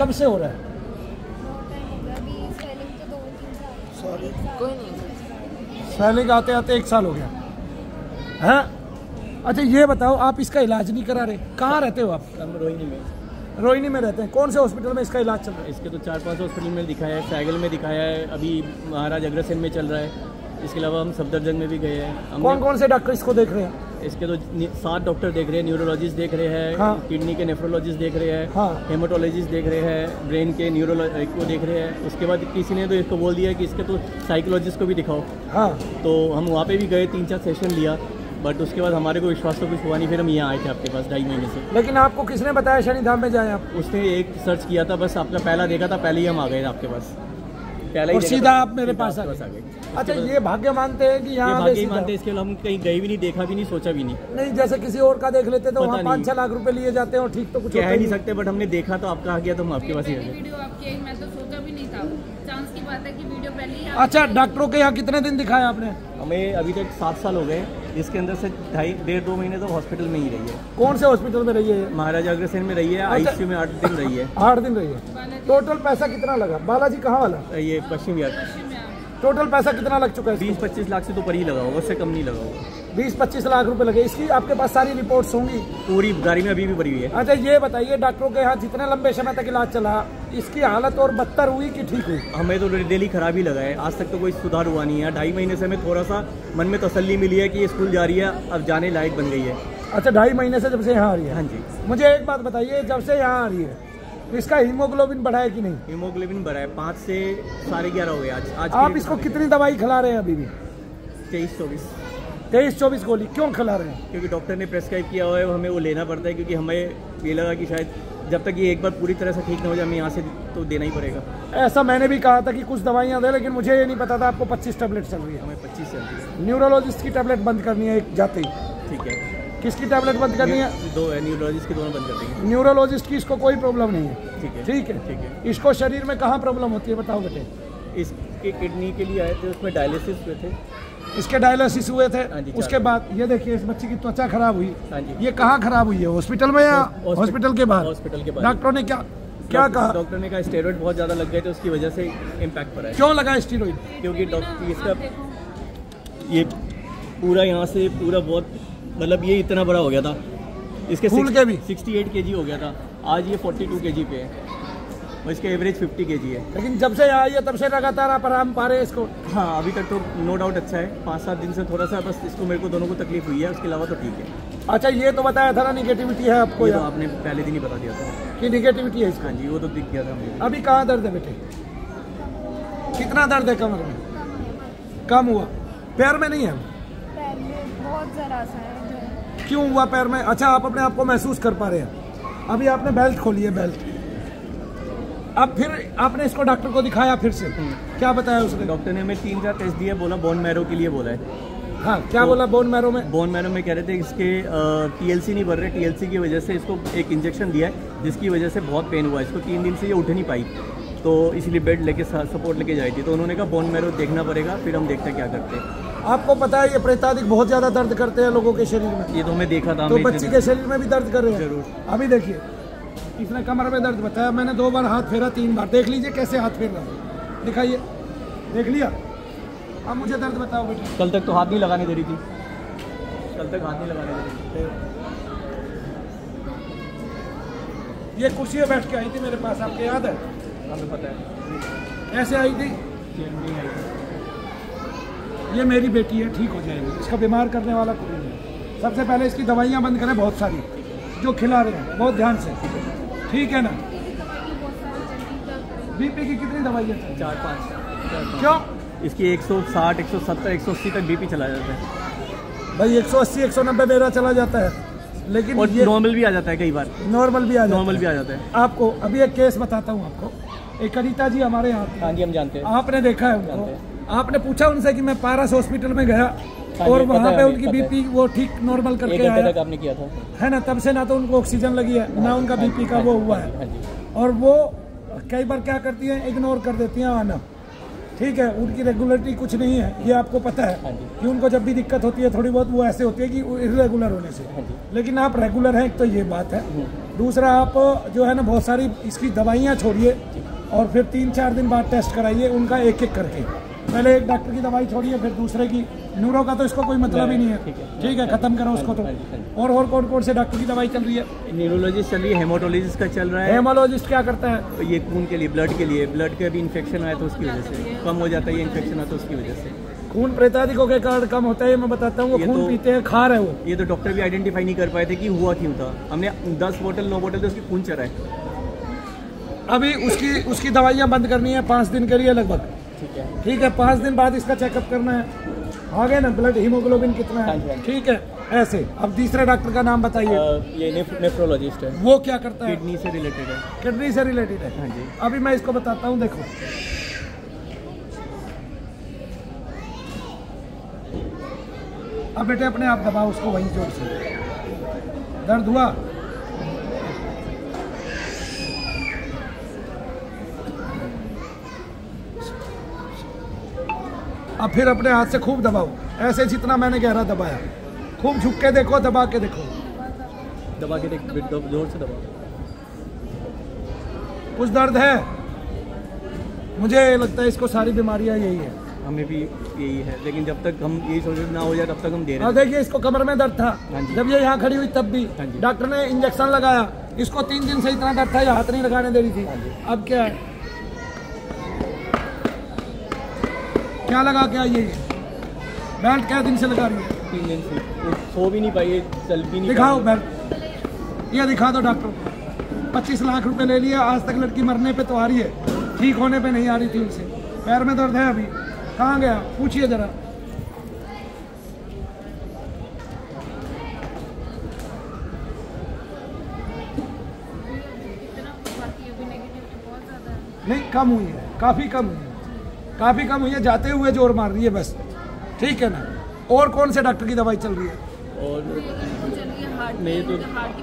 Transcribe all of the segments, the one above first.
कब से हो रहा है? सॉरी स्वेलिंग आते आते एक साल हो गया। है? अच्छा ये बताओ आप इसका इलाज नहीं करा रहे। कहाँ रहते हो आप? हम रोहिणी में। रोहिणी में रहते हैं। कौन से हॉस्पिटल में इसका इलाज चल रहा है? इसके तो चार पाँच हॉस्पिटल में दिखाया है साइकिल में दिखाया है अभी महाराज अग्रसेन में चल रहा है। इसके अलावा हम सफदरजंग में भी गए हैं। कौन कौन से डॉक्टर इसको देख रहे हैं? इसके तो सात डॉक्टर देख रहे हैं न्यूरोलॉजिस्ट देख रहे हैं हाँ। किडनी के नेफ्रोलॉजिस्ट देख रहे हैं हाँ। हेमाटोलॉजिस्ट देख रहे हैं ब्रेन के न्यूरोलॉ को देख रहे हैं। उसके बाद किसी ने तो इसको बोल दिया कि इसके तो साइकोलॉजिस्ट को भी दिखाओ। हाँ। तो हम वहाँ पे भी गए तीन चार सेशन लिया बट उसके बाद हमारे को विश्वास तो कुछ हुआ नहीं फिर हम यहाँ आए थे आपके पास ढाई महीने से। लेकिन आपको किसने बताया शनिधाम में जाए आप? उसने एक सर्च किया था बस आपका पहला देखा था पहले ही हम आ गए थे आपके पास। और सीधा आप मेरे पास आ गए। अच्छा ये भाग्य मानते हैं कि यहाँ भाग्य मानते हैं, इसके लिए हम कहीं गए भी नहीं देखा भी नहीं सोचा भी नहीं। नहीं जैसे किसी और का देख लेते तो वहाँ पाँच छह लाख रुपए लिए जाते हैं और ठीक तो कुछ कह ही ही नहीं नहीं। सकते बट हमने देखा तो आपका आ गया तो हम आपके पास ही आ पहली गए। वीडियो आपकी आई मैं तो सोचा भी नहीं था। की बात है कि वीडियो पहले ही अच्छा डॉक्टरों के यहाँ कितने दिन दिखाया आपने? हमें अभी तक सात साल हो गए। जिसके अंदर से ढाई डेढ़ दो महीने तो हॉस्पिटल में ही रही है। कौन से हॉस्पिटल में रही है महाराजा अग्रसेन में रही है अच्छा। आईसीयू में आठ दिन रही है। आठ दिन रही है। टोटल पैसा कितना लगा? बालाजी कहाँ वाला? ये पश्चिम बिहार टोटल पैसा कितना लग चुका है बीस पच्चीस लाख से तो पर ही लगा होगा उससे कम नहीं लगा होगा। बीस पच्चीस लाख रुपए लगे। इसकी आपके पास सारी रिपोर्ट्स होंगी। पूरी गाड़ी में अभी भी भरी हुई है। अच्छा ये बताइए डॉक्टरों के यहाँ जितने लंबे समय तक इलाज चला इसकी हालत और बदतर हुई कि ठीक हुई? हमें तो डेली खराब ही लगा है। आज तक तो कोई सुधार हुआ नहीं है। ढाई महीने से हमें थोड़ा सा मन में तसली मिली है कि ये स्कूल जा रही है अब जाने लायक बन गई है। अच्छा ढाई महीने से जब से यहाँ आ रही है? हाँ जी। मुझे एक बात बताइए जब से यहाँ आ रही है तो इसका हीमोग्लोबिन बढ़ा है कि नहीं? हीमोग्लोबिन बढ़ा है। पाँच से साढ़े ग्यारह हो गए आज। आज आप इसको कितनी दवाई खिला रहे हैं अभी भी? तेईस चौबीस। तेईस चौबीस गोली क्यों खिला रहे हैं? क्योंकि डॉक्टर ने प्रेस्क्राइब किया हुआ है हमें वो लेना पड़ता है क्योंकि हमें ये लगा कि शायद जब तक ये एक बार पूरी तरह से ठीक ना हो जाए हमें यहाँ से तो देना ही पड़ेगा। ऐसा मैंने भी कहा था कि कुछ दवाइयाँ दे लेकिन मुझे ये नहीं पता था आपको पच्चीस टैबलेट चल रही है। हमें पच्चीस चलती है। न्यूरोलॉजिस्ट की टेबलेट बंद करनी है एक जाते। ही ठीक है। किसकी टैबलेट बंद करनी है? दो है न्यूरोलॉजिस्ट की दोनों बंद कर देंगे। न्यूरोलॉजिस्ट की इसको कोई प्रॉब्लम नहीं है। ठीक है ठीक है? ठीक है। इसको शरीर में कहाँ प्रॉब्लम होती है बताओ बेटे? इसके किडनी के लिए आए थे उसमें डायलिसिस हुए थे। इसके डायलिसिस हुए थे। हाँ जी, उसके बाद ये देखिए इस बच्ची की त्वचा खराब हुई। हाँ ये कहाँ खराब हुई है? हॉस्पिटल में या हॉस्पिटल- हॉस्पिटल के बाहर? हॉस्पिटल के बाहर। डॉक्टरों ने क्या क्या कहा? डॉक्टर ने कहा स्टेरॉइड बहुत ज़्यादा लग गए थे उसकी वजह से इम्पैक्ट पड़ा है। क्यों लगा स्टीरोइड क्योंकि डॉक्टर इसका ये पूरा यहाँ से पूरा बहुत मतलब ये इतना बड़ा हो गया था। इसके फूल के भी? 68 केजी हो गया था। आज ये 42 केजी पे है। और इसका एवरेज 50 केजी है। लेकिन जब से आई है तब से लगातार आप आराम पा रहे हैं इसको। हाँ अभी तक तो नो डाउट अच्छा है। पाँच सात दिन से थोड़ा सा बस इसको मेरे को दोनों को तकलीफ़ हुई है उसके अलावा तो ठीक है। अच्छा ये तो बताया था ना निगेटिविटी है आपको ये तो आपने पहले दिन ही बता दिया था। कि निगेटिविटी है इसको? हाँ जी वो तो दिख गया था अभी कहाँ दर्द है बेटे? कितना दर्द है कमर में? कम हुआ। पैर में नहीं है? बहुत जरा सा है क्यों हुआ पैर में? अच्छा आप अपने आप को महसूस कर पा रहे हैं। अभी आपने बेल्ट खोली है बेल्ट अब फिर आपने इसको डॉक्टर को दिखाया फिर से। क्या बताया उसने? डॉक्टर ने हमें तीन चार टेस्ट दिए बोला बोन मैरो के लिए बोला है। हाँ क्या तो, बोला बोन मैरो में? बोन मैरो में कह रहे थे इसके टीएलसी नहीं बढ़ रहे टीएलसी की वजह से इसको एक इंजेक्शन दिया है जिसकी वजह से बहुत पेन हुआ है। इसको तीन दिन से ये उठ नहीं पाई। तो इसलिए बेड लेके सपोर्ट लेके जाई थी। तो उन्होंने कहा बोन मैरो देखना पड़ेगा फिर हम देखते हैं क्या करते हैं। आपको पता है ये प्रेतादिक बहुत ज़्यादा दर्द करते हैं लोगों के शरीर में? ये तो हमें देखा था तो बच्ची के शरीर में भी दर्द कर रहे हैं? ज़रूर। अभी देखिए। इसने कमर में दर्द बताया मैंने दो बार हाथ फेरा तीन बार। देख लीजिए कैसे हाथ फेर रहा दिखाइए। देख लिया। अब मुझे दर्द बताओ बेटा। कल तक तो हाथ नहीं लगाने दे रही थी। कल तक हाथ नहीं लगाने दे रही थी। ये कुर्सी पे बैठ के आई थी मेरे पास आपको याद है? हमें पता है। ऐसे आई थी? ये नहीं आई थी। ये मेरी बेटी है ठीक हो जाएगी। इसका बीमार करने वाला कोई नहीं सबसे पहले इसकी दवाइयाँ बंद करें बहुत सारी जो खिला रहे हैं बहुत ध्यान से। ठीक है ना? बीपी की कितनी दवाइयाँ चाहिए चार पाँच। क्यों? इसकी 160 170 180 तक बीपी चला जाता है। भाई 180 190 मेरा चला जाता है। लेकिन और ये नॉर्मल भी आ जाता है कई बार। नॉर्मल भी आ जाता नॉर्मल भी आ जाता है। आपको अभी एक केस बताता हूँ आपको। एक अनीता जी हमारे यहाँ हाँ जी हम जानते हैं। आपने देखा है उनको। आपने पूछा उनसे कि मैं पारस हॉस्पिटल में गया। हाँ और वहाँ पे उनकी है। बीपी वो ठीक नॉर्मल करके आया। आपने किया था। है ना तब से ना तो उनको ऑक्सीजन लगी है ना उनका बीपी का वो हुआ हाँ। है और वो कई बार क्या करती हैं इग्नोर कर देती हैं आना। ठीक है उनकी रेगुलरिटी कुछ नहीं है ये आपको पता हाँ है। कि उनको जब भी दिक्कत होती है थोड़ी बहुत वो ऐसे होती है कि इरेगुलर होने से। हाँ लेकिन आप रेगुलर हैं एक तो ये बात है। हम्म। दूसरा आप जो है ना बहुत सारी इसकी दवाइयाँ छोड़िए और फिर तीन चार दिन बाद टेस्ट कराइए उनका एक एक करके। पहले एक डॉक्टर की दवाई छोड़िए फिर दूसरे की। न्यूरो का तो इसको कोई मतलब ही नहीं है। ठीक है। खत्म करो उसको तो। हाँ हाँ। और और कौन कौन से डॉक्टर की दवाई चल रही है? न्यूरोलॉजिस्ट चल रही है हेमाटोलॉजिस्ट का चल रहा है। हेमोलॉजिस्ट क्या करता है? ये खून के लिए ब्लड के लिए ब्लड का भी इन्फेक्शन आया तो उसकी वजह से। कम हो जाता है ये इन्फेक्शन आता है उसकी वजह से। खून प्रेतादिकों के कारण कम होता है मैं बताता हूँ वो खून तो- पीते हैं खा रहे हो ये तो डॉक्टर भी आइडेंटिफाई नहीं कर पाए थे कि हुआ क्यों था। हमने दस बोतल नौ बोतल तो उसकी खून है अभी उसकी उसकी दवाइयाँ बंद करनी है पाँच दिन के लिए लगभग। ठीक है। ठीक है पाँच दिन बाद इसका चेकअप करना है। आ गए ना ब्लड हीमोग्लोबिन कितना हाँ? हाँ है ठीक है ऐसे। अब तीसरे डॉक्टर का नाम बताइए। ये नेफ्रोलॉजिस्ट है। वो क्या करता है? किडनी से रिलेटेड है। किडनी से रिलेटेड है। हाँ जी। अभी मैं इसको बताता हूँ देखो। अब बेटे अपने आप दबाओ उसको वहीं ज़ोर से। दर्द हुआ? अब फिर अपने हाथ से खूब दबाओ। ऐसे जितना मैंने गहरा दबाया। खूब झुक के देखो दबा के देखो। दबा के देख ज़ोर से दबा कुछ दर्द है? मुझे लगता है इसको सारी बीमारियाँ यही है। हमें भी यही है लेकिन जब तक हम यही सोचे ना हो जाए तब तक हम दे रहे हैं। देखिए इसको कमर में दर्द था। हाँ जब ये यहाँ खड़ी हुई तब भी। हाँ डॉक्टर ने इंजेक्शन लगाया। इसको तीन दिन से इतना दर्द था ये हाथ नहीं लगाने दे रही थी। हाँ अब क्या है? क्या लगा के आई है ये? बेल्ट क्या दिन से लगा रही है? तीन दिन से। वो सो भी नहीं पाई चल भी नहीं दिखाओ। बेल्ट ये दिखा दो डॉक्टर पच्चीस लाख रुपए ले लिया आज तक लड़की मरने पे तो आ रही है। ठीक होने पे नहीं आ रही थी उनसे। पैर में दर्द है अभी। कहाँ गया? पूछिए जरा। नहीं कम हुई है। काफ़ी कम हुई है। काफ़ी कम हुई है जाते हुए ज़ोर मार रही है बस। ठीक है ना? और कौन से डॉक्टर की दवाई चल रही है? और तो चलिए हार्ट मैं तो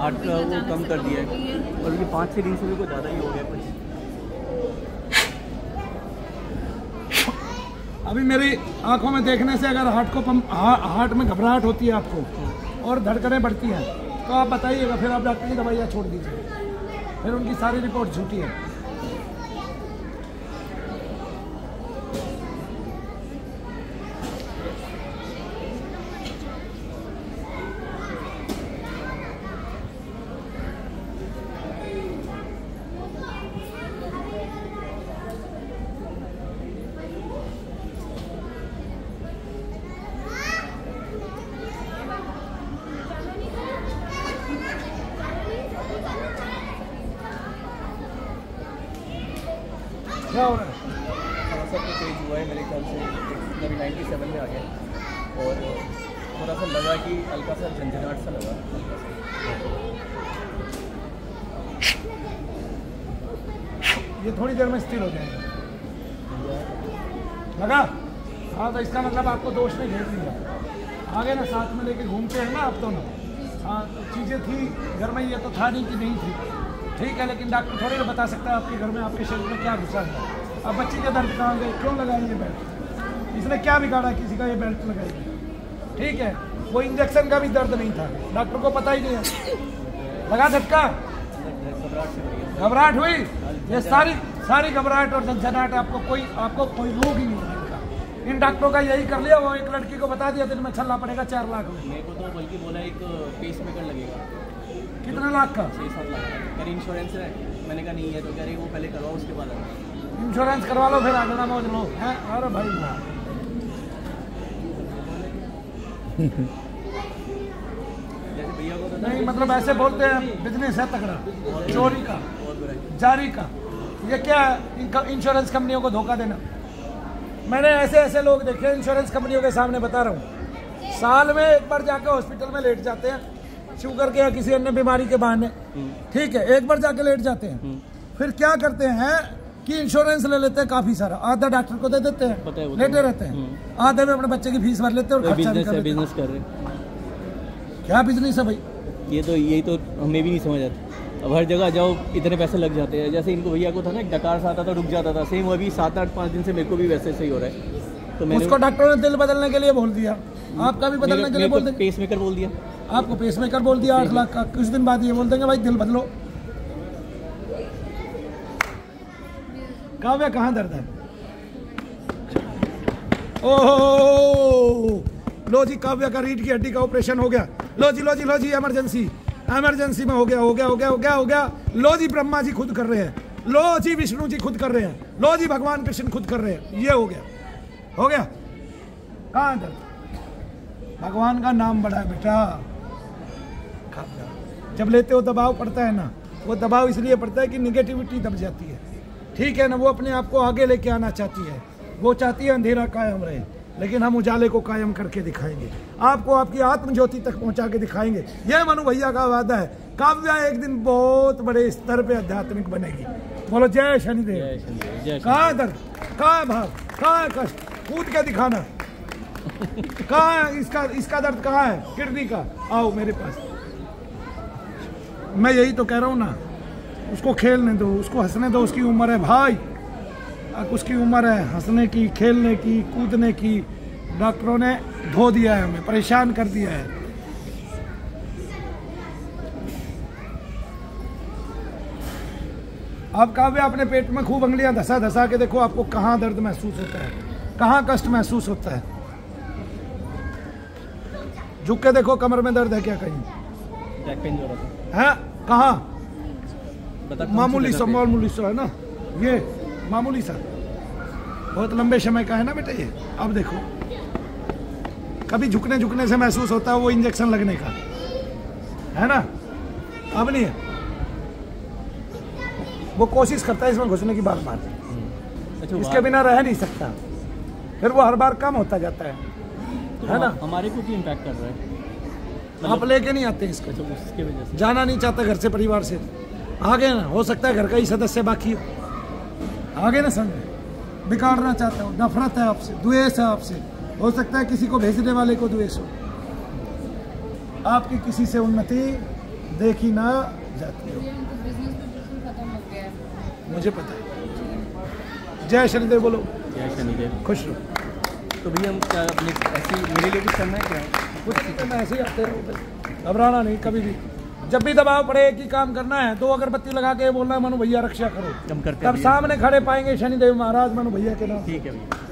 हार्ट का वो कम कर दिया है। और ये पाँच छः दिन से भी कुछ ज़्यादा ही हो गया अभी मेरी आँखों में देखने से अगर हार्ट को पंप हा- हार्ट में घबराहट होती है आपको और धड़कनें बढ़ती हैं तो आप बताइएगा फिर आप डॉक्टर की दवाइयाँ छोड़ दीजिए। फिर उनकी सारी रिपोर्ट झूठी है। क्या हो रहा है थोड़ा सा तो तेज हुआ है मेरे ख्याल से। अभी नाइन्टी सेवन में आ गया। और थोड़ा सा लगा कि हल्का सा झंझनाट सा लगा। ये थोड़ी देर में स्थिर हो जाएगा। लगा? हाँ तो इसका मतलब आपको दोष ने घेर लिया आगे ना, साथ में लेके घूमते हैं ना आप हाँ तो चीज़ें थी, घर में ये तो था नहीं कि नहीं थी। ठीक है, लेकिन डॉक्टर थोड़ी ना बता सकता है आपके घर में, आपके शरीर में क्या घुसा है। अब बच्ची के दर्द कहाँ गए? क्यों लगाई ये बेल्ट इसने क्या बिगाड़ा? किसी का ये बेल्ट लगाई ठीक है, वो इंजेक्शन का भी दर्द नहीं था। डॉक्टर को पता ही नहीं है। लगा झटका? घबराहट हुई? ये सारी सारी घबराहट और झंझनाहट आपको कोई आपको कोई रोग ही नहीं है इन डॉक्टरों का यही कर लिया, वो एक लड़की को बता दिया, दिन में छलना पड़ेगा चार लाख में। तो बल्कि बोला एक पेस मेकर लगेगा। कितने लाख का? छः सात लाख का। इंश्योरेंस है? मैंने कहा नहीं है तो कह रही वो पहले करवाओ उसके बाद इंश्योरेंस करवा लो फिर आगना मौज लो हैं? अरे भाई जैसे भैया को नहीं मतलब ऐसे बोलते हैं बिज़नेस है तगड़ा। चोरी का। जारी का। ये क्या है? इनका इंश्योरेंस कंपनियों को धोखा देना। मैंने ऐसे ऐसे लोग देखे इंश्योरेंस कंपनियों के सामने बता रहा हूँ। साल में एक बार जाके हॉस्पिटल में लेट जाते हैं। शुगर के या किसी अन्य बीमारी के बहाने। ठीक है एक बार जाके लेट जाते हैं। फिर क्या करते हैं कि इंश्योरेंस ले लेते हैं काफ़ी सारा। आधा डॉक्टर को दे देते हैं तो। लेटे रहते हैं। आधे में अपने बच्चे की फ़ीस भर लेते हैं और खर्चा कर बिज़नेस कर रहे क्या बिज़नेस है भाई? ये तो यही तो हमें भी नहीं समझ आता। अब हर जगह जाओ इतने पैसे लग जाते हैं। जैसे इनको भैया को था ना एक डकार से आता था रुक जाता था। सेम अभी सात आठ पाँच दिन से मेरे को भी वैसे सही हो रहा है। तो मैंने उसको डॉक्टरों ने दिल बदलने के लिए बोल दिया। आपका भी बदलने के लिए बोल देंगे। पेस मेकर बोल दिया। आपको पेसमेकर बोल दिया आठ लाख का। कुछ दिन बाद ये बोल देंगे भाई दिल बदलो। काव्या कहाँ दर्द है? ओहो! लो जी काव्या का रीढ़ की हड्डी का ऑपरेशन हो गया। लो जी लो जी लो जी इमरजेंसी इमरजेंसी में हो गया हो गया हो गया हो गया हो गया। लो जी ब्रह्मा जी खुद कर रहे हैं। लो जी विष्णु जी खुद कर रहे हैं। लो जी भगवान कृष्ण खुद कर रहे हैं। ये हो गया। हो गया? कहाँ दर्द? भगवान का नाम बड़ा है बेटा। जब लेते हो दबाव पड़ता है ना वो दबाव इसलिए पड़ता है कि निगेटिविटी दब जाती है। ठीक है ना वो अपने आप को आगे लेके आना चाहती है। वो चाहती है अंधेरा कायम रहे लेकिन हम उजाले को कायम करके दिखाएँगे। आपको आपकी आत्म ज्योति तक पहुँचा के दिखाएँगे। यह मनु भैया का वादा है। काव्या एक दिन बहुत बड़े स्तर पे आध्यात्मिक बनेगी। बोलो जय शनिदेव। कहाँ दर्द कहाँ भाव कहाँ है कष्ट कूद के दिखाना। कहाँ है? इसका इसका दर्द कहाँ है? किडनी का। आओ मेरे पास। मैं यही तो कह रहा हूँ ना, उसको खेलने दो, उसको हंसने दो, उसकी उम्र है भाई। उसकी उम्र है हंसने की, खेलने की, कूदने की। डॉक्टरों ने धो दिया है हमें, परेशान कर दिया है। आप काव्य, अपने पेट में खूब उंगलियाँ धसा धसा के देखो आपको कहाँ दर्द महसूस होता है, कहाँ कष्ट महसूस होता है। झुक के देखो कमर में दर्द है क्या कहीं? बैक पेन जो रहा है? कहाँ? मामूली सा मामूली सा है ना? ये मामूली सा। बहुत लंबे समय का है ना बेटा ये? अब देखो। कभी झुकने झुकने से महसूस होता है वो इंजेक्शन लगने का। है ना? अब नहीं है। वो कोशिश करता है इसमें घुसने की बार बार अच्छा इसके बिना रह नहीं सकता। फिर वो हर बार कम होता जाता है। तो है ना? हमारे को क्यों इम्पैक्ट कर रहा है। आप मतलब लेके नहीं आते इसको। अच्छा उसके वजह से। जाना नहीं चाहता घर से परिवार से। आगे ना हो सकता है घर का ही सदस्य बाकी हो। आगे ना समझ बिगाड़ना चाहता हो। नफरत है आपसे द्वेष है आपसे। हो सकता है किसी को भेजने वाले को द्वेष हो। आपकी किसी से उन्नति देखी ना जाती है। मुझे पता है। जय शनिदेव बोलो। जय शनिदेव। खुश रहो। तो भैया हम क्या अपने ऐसी मेरे लिए कुछ करना है क्या? कुछ करना ऐसे ही आते घबराना नहीं कभी भी। जब भी दबाव पड़े एक ही काम करना है दो अगरबत्ती लगा के बोलना है मनु भैया रक्षा करो। हम करते तब सामने खड़े पाएँगे शनिदेव महाराज मनु भैया के नाम। ठीक है भैया।